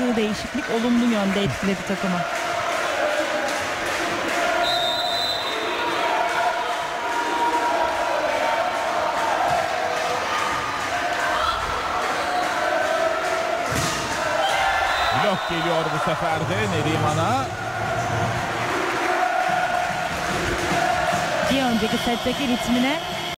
yaptığı değişiklik olumlu yönde etkiledi takımı. Blok geliyor bu sefer de Neriman'a. Bir önceki setteki ritmine